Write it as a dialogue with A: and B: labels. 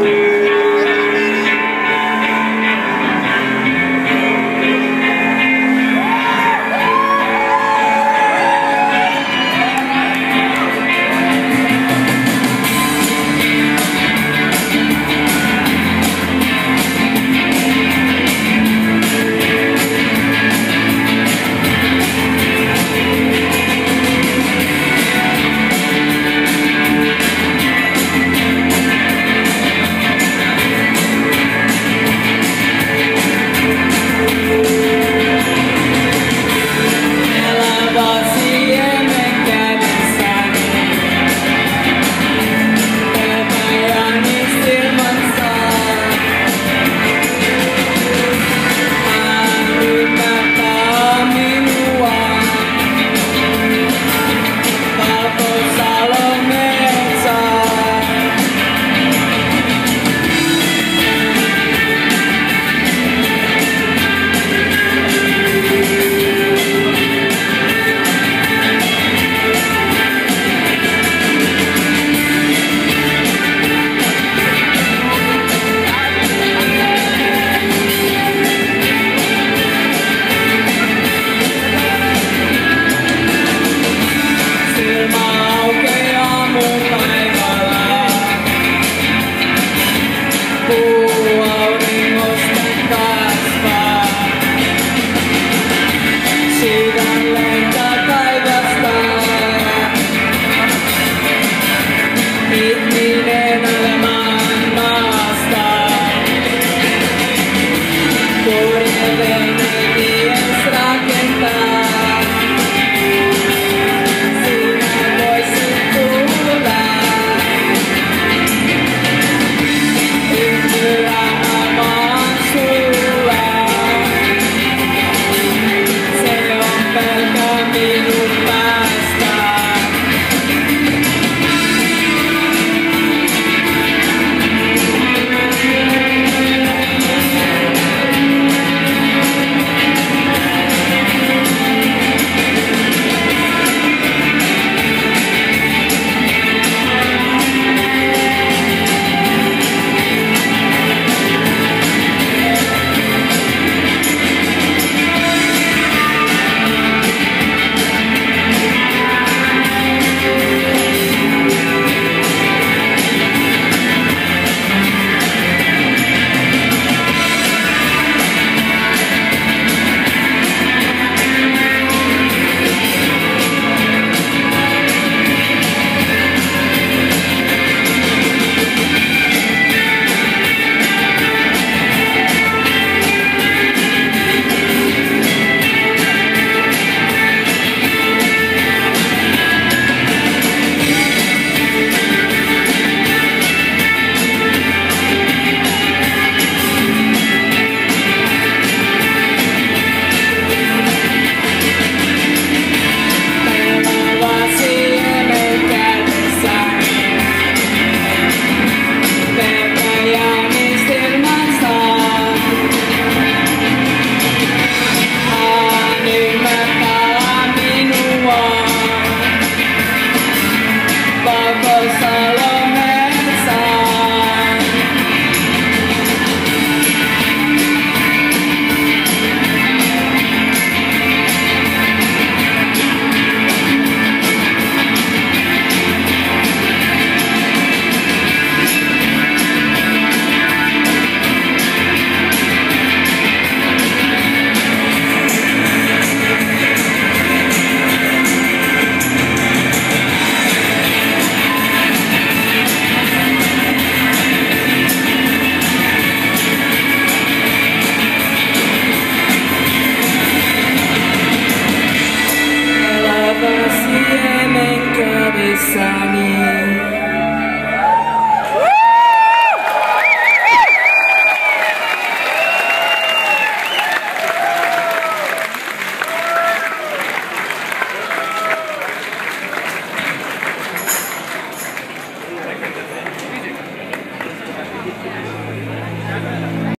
A: Thank Ooh.